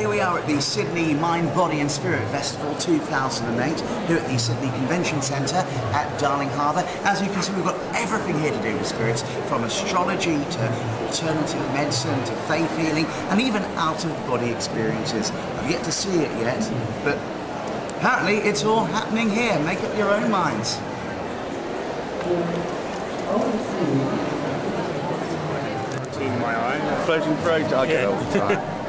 here we are at the Sydney Mind, Body and Spirit Festival 2008 here at the Sydney Convention Centre at Darling Harbour. As you can see, we've got everything here to do with spirits, from astrology to alternative medicine to faith healing and even out-of-body experiences. I've yet to see it yet, but apparently it's all happening here. Make up your own minds. in my Yeah.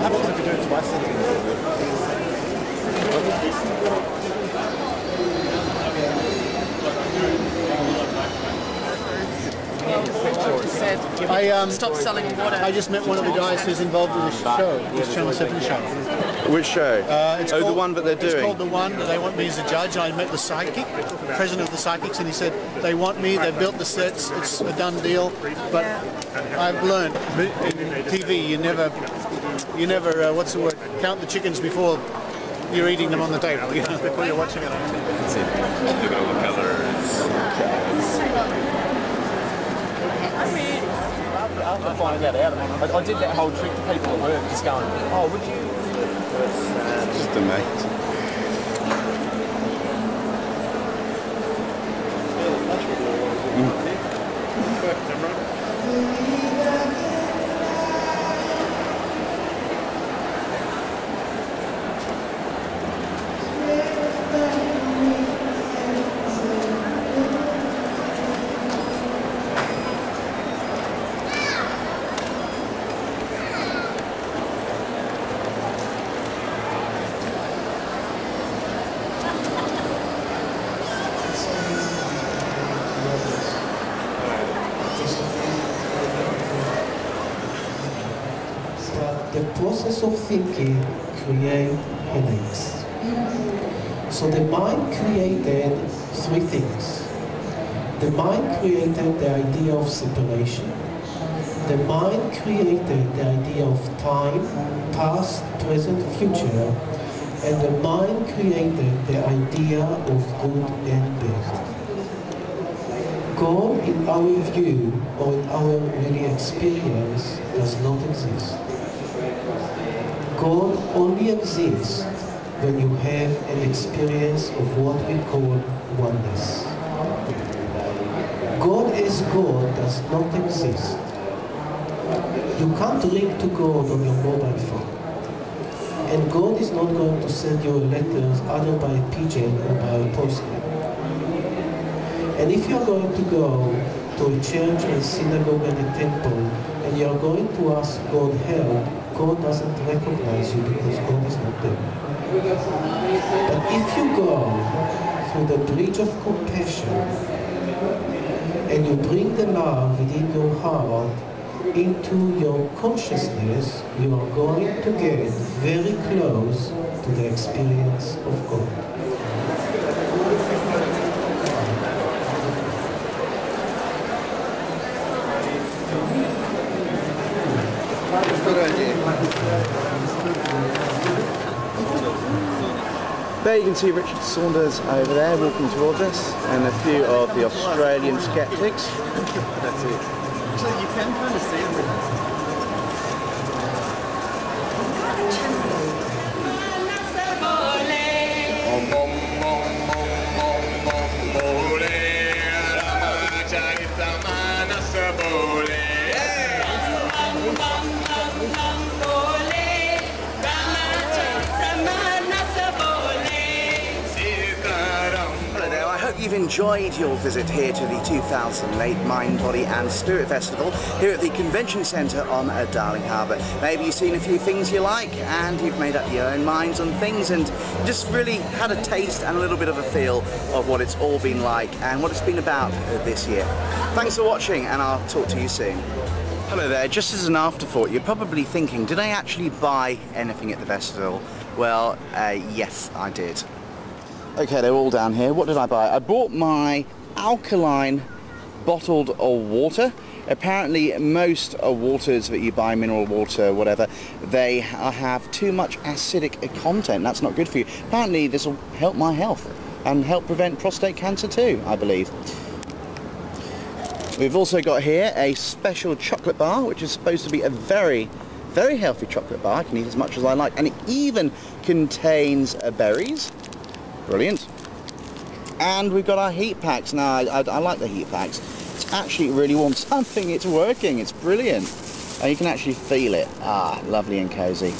Happens if you do it twice. said I, um, stop selling water. I just met one of the guys who's involved with this show, this Channel 7 show. Which show? Uh, it's oh, the one that they're doing. It's called The One. They want me as a judge. I met the psychic, president of the psychics, and he said they want me. They've built the sets. It's a done deal. But I've learned in TV you never, you never, uh, what's the word? Count the chickens before you're eating them on the table. You know, before you're watching it. on TV. After finding that out, I, I did that whole trick to people at work, just going, oh, would you? Just a mate. Mm. But the process of thinking create headaches. So the mind created three things. The mind created the idea of separation. The mind created the idea of time, past, present, future. And the mind created the idea of good and bad. God, in our view or in our really experience, does not exist. God only exists when you have an experience of what we call oneness. God as God does not exist. You can't link to God on your mobile phone. And God is not going to send you letters either by pigeon or by postcard. And if you're going to go to a church, a synagogue, and a temple, and you're going to ask God help, God doesn't recognize you because God is not there. But if you go through the bridge of compassion and you bring the love within your heart into your consciousness, you are going to get very close to the experience of God. There you can see Richard Saunders over there walking towards us and a few of the Australian skeptics. That's it. So you can kind of see it. You've enjoyed your visit here to the 2008 Mind, Body and Spirit Festival here at the Convention Centre on Darling Harbour. Maybe you've seen a few things you like and you've made up your own minds on things and just really had a taste and a little bit of a feel of what it's all been like and what it's been about this year. Thanks for watching and I'll talk to you soon. Hello there, just as an afterthought, you're probably thinking, did I actually buy anything at the festival? Well, uh, yes, I did. Okay, they're all down here. What did I buy? I bought my alkaline bottled water. Apparently most waters that you buy, mineral water, whatever, they have too much acidic content. That's not good for you. Apparently this will help my health and help prevent prostate cancer too, I believe. We've also got here a special chocolate bar, which is supposed to be a very, very healthy chocolate bar. I can eat as much as I like. And it even contains berries. Brilliant. And we've got our heat packs. Now, I, I, I like the heat packs. It's actually really warm. Something, it's working. It's brilliant. And you can actually feel it. Ah, lovely and cozy.